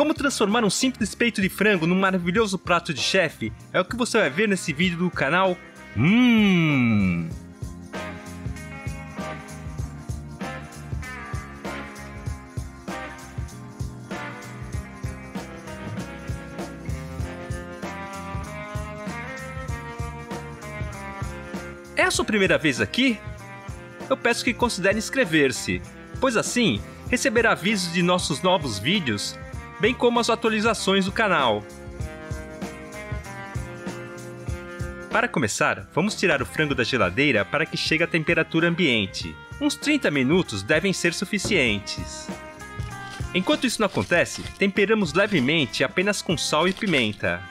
Como transformar um simples peito de frango num maravilhoso prato de chefe é o que você vai ver nesse vídeo do canal Hum. É a sua primeira vez aqui? Eu peço que considere inscrever-se, pois assim receberá avisos de nossos novos vídeos, bem como as atualizações do canal. Para começar, vamos tirar o frango da geladeira para que chegue à temperatura ambiente. Uns 30 minutos devem ser suficientes. Enquanto isso não acontece, temperamos levemente apenas com sal e pimenta.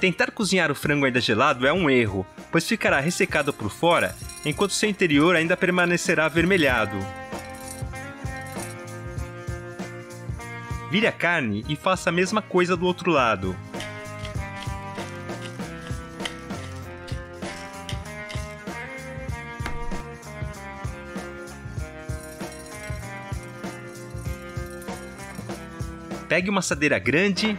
Tentar cozinhar o frango ainda gelado é um erro, pois ficará ressecado por fora, enquanto seu interior ainda permanecerá avermelhado. Vire a carne e faça a mesma coisa do outro lado. Pegue uma assadeira grande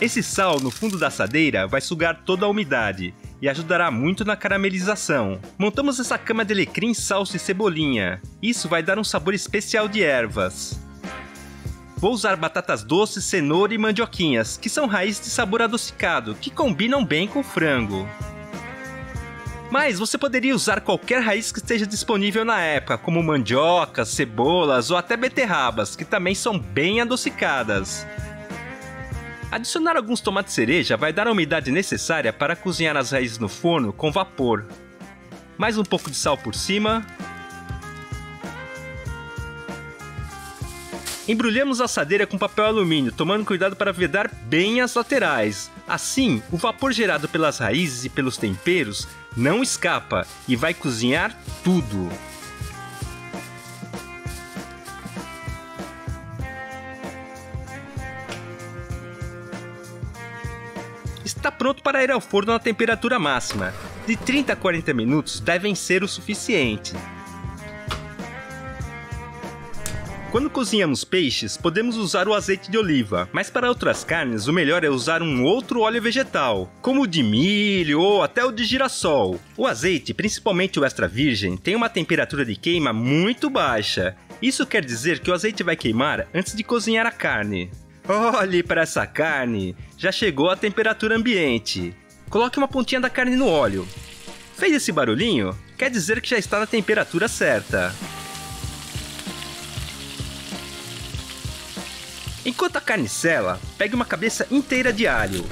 esse sal no fundo da assadeira vai sugar toda a umidade e ajudará muito na caramelização. Montamos essa cama de alecrim, salsa e cebolinha. Isso vai dar um sabor especial de ervas. Vou usar batatas doces, cenoura e mandioquinhas, que são raízes de sabor adocicado, que combinam bem com frango. Mas você poderia usar qualquer raiz que esteja disponível na época, como mandiocas, cebolas ou até beterrabas, que também são bem adocicadas. Adicionar alguns tomates cereja vai dar a umidade necessária para cozinhar as raízes no forno com vapor. Mais um pouco de sal por cima. Embrulhamos a assadeira com papel alumínio, tomando cuidado para vedar bem as laterais. Assim, o vapor gerado pelas raízes e pelos temperos não escapa e vai cozinhar tudo. Está pronto para ir ao forno na temperatura máxima. De 30 a 40 minutos devem ser o suficiente. Quando cozinhamos peixes, podemos usar o azeite de oliva, mas para outras carnes o melhor é usar um outro óleo vegetal, como o de milho ou até o de girassol. O azeite, principalmente o extra virgem, tem uma temperatura de queima muito baixa. Isso quer dizer que o azeite vai queimar antes de cozinhar a carne. Olhe para essa carne, já chegou a temperatura ambiente. Coloque uma pontinha da carne no óleo. Fez esse barulhinho? Quer dizer que já está na temperatura certa. Enquanto a carne sela, pegue uma cabeça inteira de alho.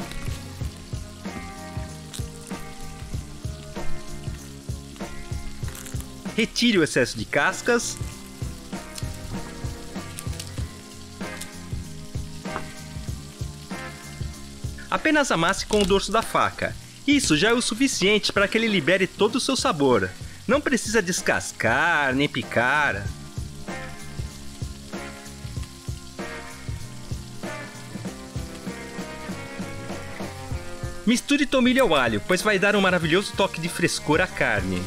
Retire o excesso de cascas Apenas amasse com o dorso da faca. Isso já é o suficiente para que ele libere todo o seu sabor. Não precisa descascar nem picar. Misture tomilho ao alho, pois vai dar um maravilhoso toque de frescor à carne.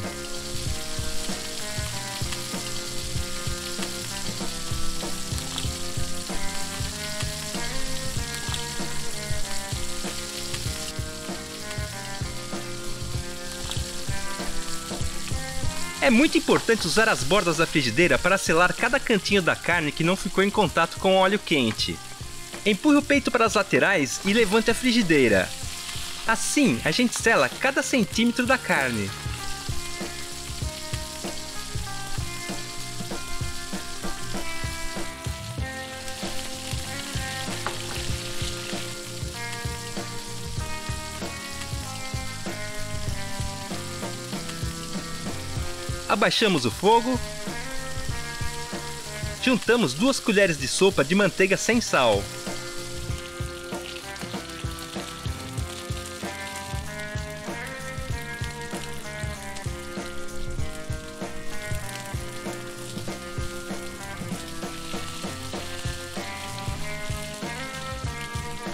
É muito importante usar as bordas da frigideira para selar cada cantinho da carne que não ficou em contato com o óleo quente. Empurre o peito para as laterais e levante a frigideira. Assim, a gente sela cada centímetro da carne. Abaixamos o fogo. Juntamos duas colheres de sopa de manteiga sem sal.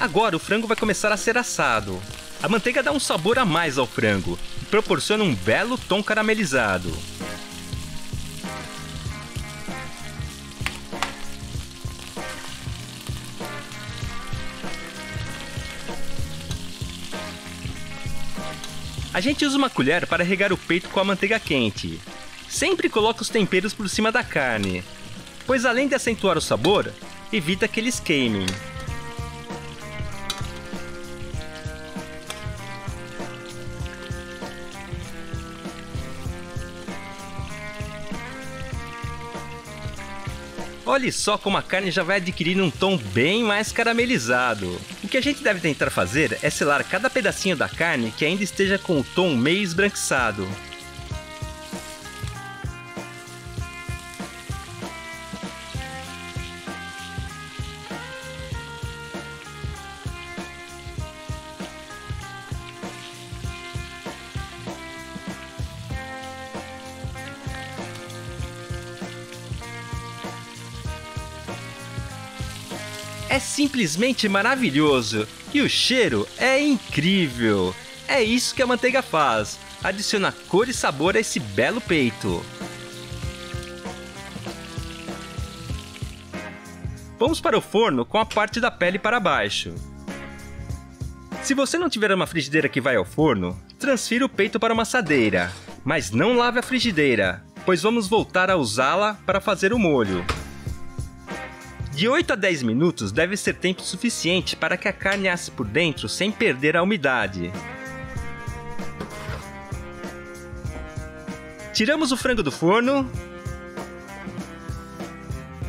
Agora o frango vai começar a ser assado. A manteiga dá um sabor a mais ao frango e proporciona um belo tom caramelizado. A gente usa uma colher para regar o peito com a manteiga quente. Sempre coloque os temperos por cima da carne, pois além de acentuar o sabor, evita que eles queimem. Olhe só como a carne já vai adquirindo um tom bem mais caramelizado. O que a gente deve tentar fazer é selar cada pedacinho da carne que ainda esteja com o tom meio esbranquiçado. Simplesmente maravilhoso e o cheiro é incrível. É isso que a manteiga faz, adiciona cor e sabor a esse belo peito. Vamos para o forno com a parte da pele para baixo. Se você não tiver uma frigideira que vai ao forno, transfira o peito para uma assadeira, mas não lave a frigideira, pois vamos voltar a usá-la para fazer o molho. De 8 a 10 minutos deve ser tempo suficiente para que a carne asse por dentro sem perder a umidade. Tiramos o frango do forno.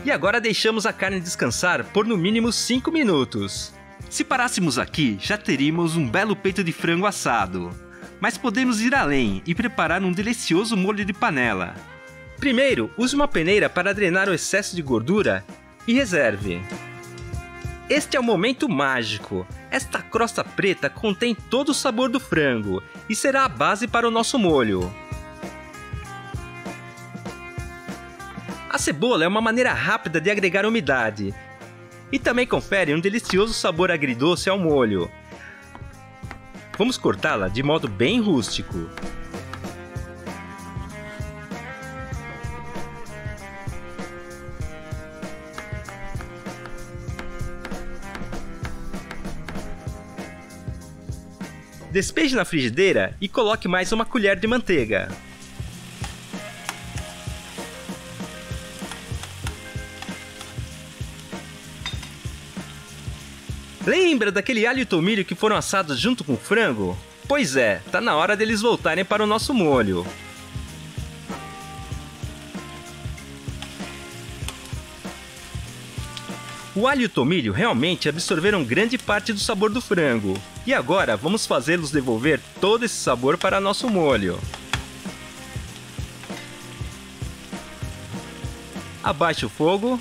E agora deixamos a carne descansar por no mínimo 5 minutos. Se parássemos aqui, já teríamos um belo peito de frango assado. Mas podemos ir além e preparar um delicioso molho de panela. Primeiro, use uma peneira para drenar o excesso de gordura e reserve. Este é o momento mágico. Esta crosta preta contém todo o sabor do frango e será a base para o nosso molho. A cebola é uma maneira rápida de agregar umidade e também confere um delicioso sabor agridoce ao molho. Vamos cortá-la de modo bem rústico. Despeje na frigideira e coloque mais uma colher de manteiga. Lembra daquele alho e tomilho que foram assados junto com o frango? Pois é, tá na hora deles voltarem para o nosso molho. O alho e o tomilho realmente absorveram grande parte do sabor do frango. E agora vamos fazê-los devolver todo esse sabor para nosso molho. Abaixe o fogo.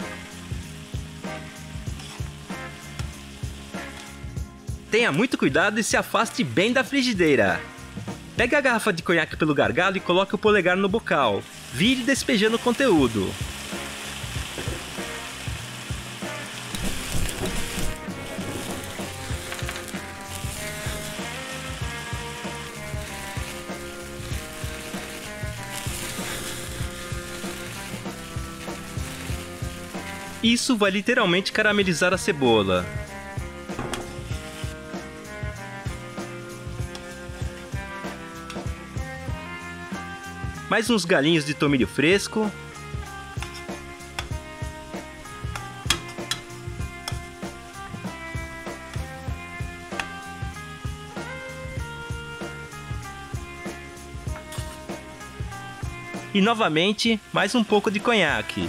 Tenha muito cuidado e se afaste bem da frigideira. Pegue a garrafa de conhaque pelo gargalo e coloque o polegar no bocal. Vire despejando o conteúdo. Isso vai literalmente caramelizar a cebola. Mais uns galinhos de tomilho fresco. E novamente, mais um pouco de conhaque.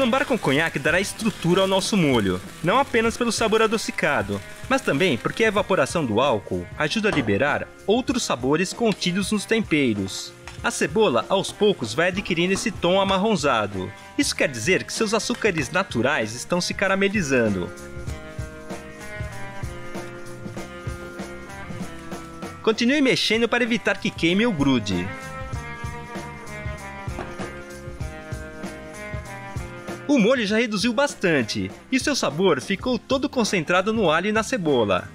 Flambar com conhaque dará estrutura ao nosso molho, não apenas pelo sabor adocicado, mas também porque a evaporação do álcool ajuda a liberar outros sabores contidos nos temperos. A cebola, aos poucos, vai adquirindo esse tom amarronzado. Isso quer dizer que seus açúcares naturais estão se caramelizando. Continue mexendo para evitar que queime ou grude. O molho já reduziu bastante e seu sabor ficou todo concentrado no alho e na cebola.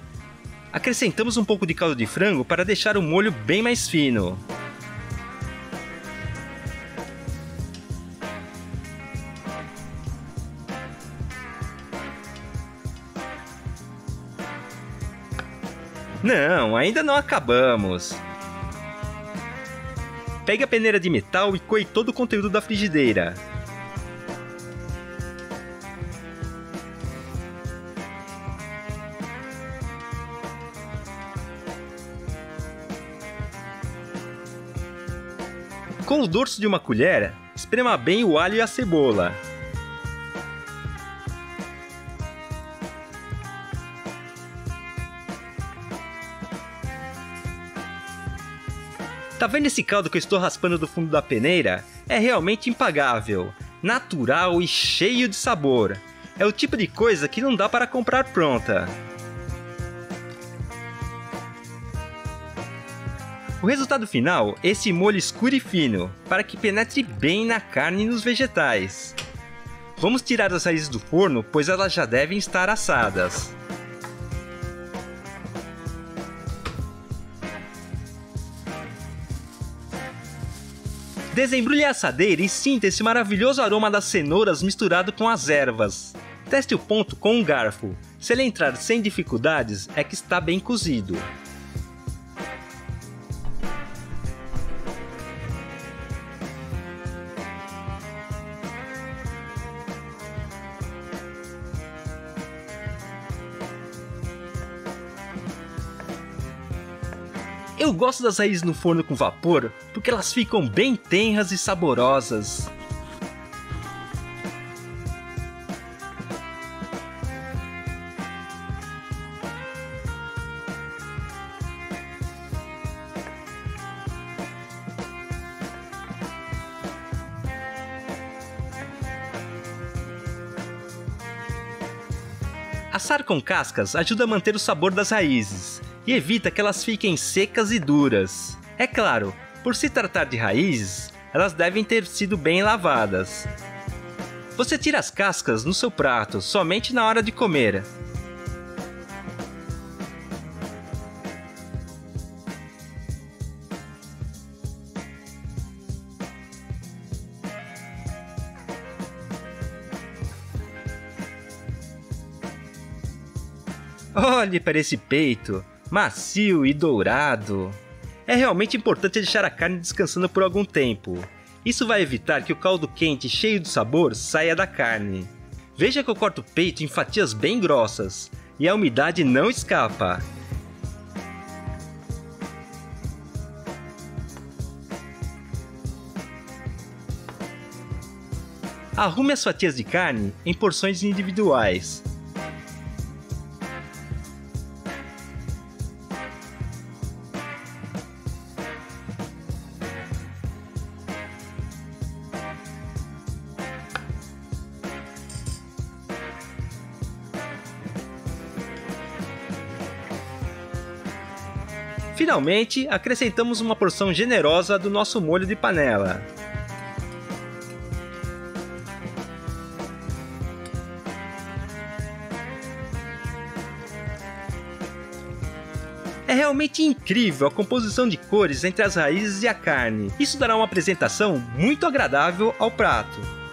Acrescentamos um pouco de caldo de frango para deixar o molho bem mais fino. Não, ainda não acabamos. Pegue a peneira de metal e coe todo o conteúdo da frigideira. Com o dorso de uma colher, esprema bem o alho e a cebola. Tá vendo esse caldo que eu estou raspando do fundo da peneira? É realmente impagável, natural e cheio de sabor. É o tipo de coisa que não dá para comprar pronta. O resultado final esse molho escuro e fino, para que penetre bem na carne e nos vegetais. Vamos tirar as raízes do forno, pois elas já devem estar assadas. Desembrulhe a assadeira e sinta esse maravilhoso aroma das cenouras misturado com as ervas. Teste o ponto com um garfo. Se ele entrar sem dificuldades, é que está bem cozido. Gosto das raízes no forno com vapor porque elas ficam bem tenras e saborosas. Assar com cascas ajuda a manter o sabor das raízes e evita que elas fiquem secas e duras. É claro, por se tratar de raízes, elas devem ter sido bem lavadas. Você tira as cascas no seu prato somente na hora de comer. Olhe para esse peito macio e dourado. É realmente importante deixar a carne descansando por algum tempo. Isso vai evitar que o caldo quente cheio de sabor saia da carne. Veja que eu corto o peito em fatias bem grossas e a umidade não escapa. Arrume as fatias de carne em porções individuais Finalmente, acrescentamos uma porção generosa do nosso molho de panela. É realmente incrível a composição de cores entre as raízes e a carne. Isso dará uma apresentação muito agradável ao prato.